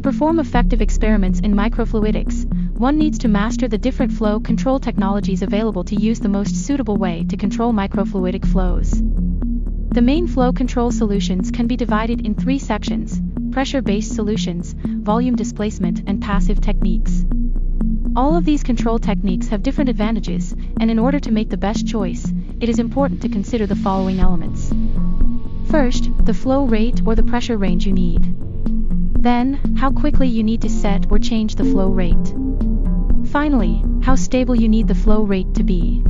perform effective experiments in microfluidics, one needs to master the different flow control technologies available to use the most suitable way to control microfluidic flows. The main flow control solutions can be divided in three sections, pressure-based solutions, volume displacement and passive techniques. All of these control techniques have different advantages, and in order to make the best choice, it is important to consider the following elements. First, the flow rate or the pressure range you need. Then, how quickly you need to set or change the flow rate. Finally, how stable you need the flow rate to be.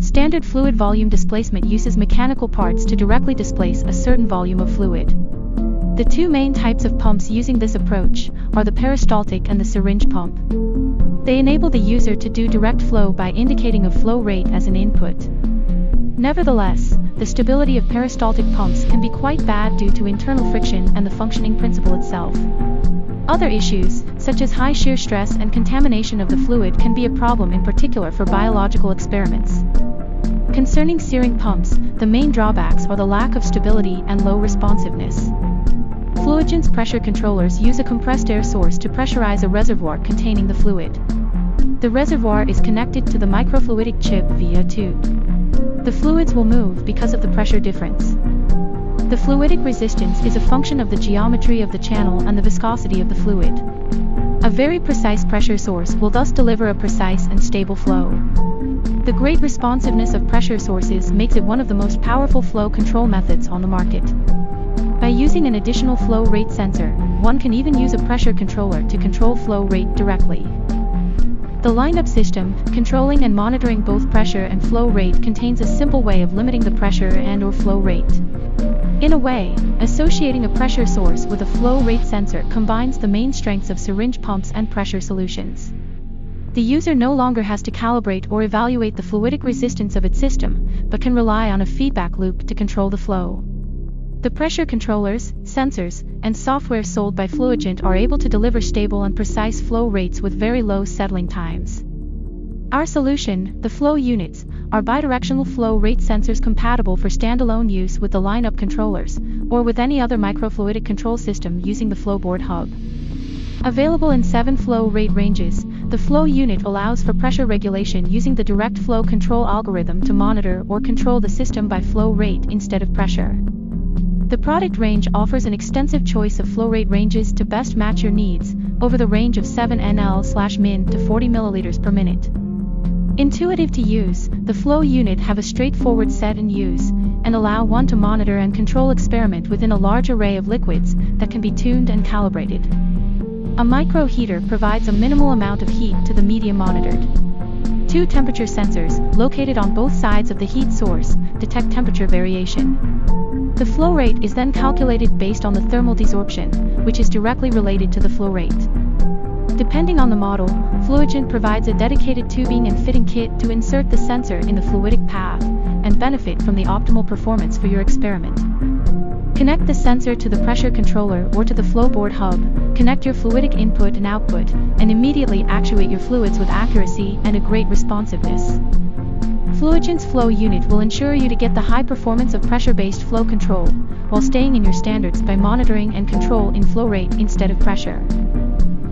Standard fluid volume displacement uses mechanical parts to directly displace a certain volume of fluid. The two main types of pumps using this approach are the peristaltic and the syringe pump. They enable the user to do direct flow by indicating a flow rate as an input. Nevertheless, the stability of peristaltic pumps can be quite bad due to internal friction and the functioning principle itself. Other issues, such as high shear stress and contamination of the fluid can be a problem in particular for biological experiments. Concerning syringe pumps, the main drawbacks are the lack of stability and low responsiveness. Fluigent's pressure controllers use a compressed air source to pressurize a reservoir containing the fluid. The reservoir is connected to the microfluidic chip via a tube. The fluids will move because of the pressure difference. The fluidic resistance is a function of the geometry of the channel and the viscosity of the fluid. A very precise pressure source will thus deliver a precise and stable flow. The great responsiveness of pressure sources makes it one of the most powerful flow control methods on the market. By using an additional flow rate sensor, one can even use a pressure controller to control flow rate directly. The lineup system, controlling and monitoring both pressure and flow rate contains a simple way of limiting the pressure and or flow rate. In a way, associating a pressure source with a flow rate sensor combines the main strengths of syringe pumps and pressure solutions. The user no longer has to calibrate or evaluate the fluidic resistance of its system, but can rely on a feedback loop to control the flow. The pressure controllers, sensors, and software sold by Fluigent are able to deliver stable and precise flow rates with very low settling times. Our solution, the flow units, are bidirectional flow rate sensors compatible for standalone use with the lineup controllers, or with any other microfluidic control system using the Flowboard hub. Available in seven flow rate ranges, the flow unit allows for pressure regulation using the direct flow control algorithm to monitor or control the system by flow rate instead of pressure. The product range offers an extensive choice of flow rate ranges to best match your needs, over the range of 7 nl/min to 40 ml per minute. Intuitive to use, the flow unit have a straightforward set and use, and allow one to monitor and control experiment within a large array of liquids that can be tuned and calibrated. A micro heater provides a minimal amount of heat to the medium monitored. Two temperature sensors, located on both sides of the heat source, detect temperature variation. The flow rate is then calculated based on the thermal desorption, which is directly related to the flow rate. Depending on the model, Fluigent provides a dedicated tubing and fitting kit to insert the sensor in the fluidic path, and benefit from the optimal performance for your experiment. Connect the sensor to the pressure controller or to the flowboard hub, connect your fluidic input and output, and immediately actuate your fluids with accuracy and a great responsiveness. Fluigent's flow unit will ensure you to get the high performance of pressure-based flow control, while staying in your standards by monitoring and control in flow rate instead of pressure.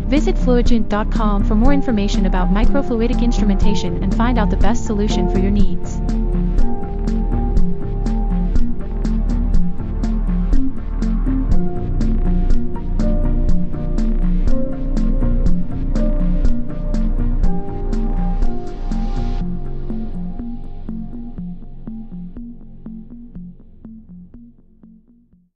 Visit Fluigent.com for more information about microfluidic instrumentation and find out the best solution for your needs.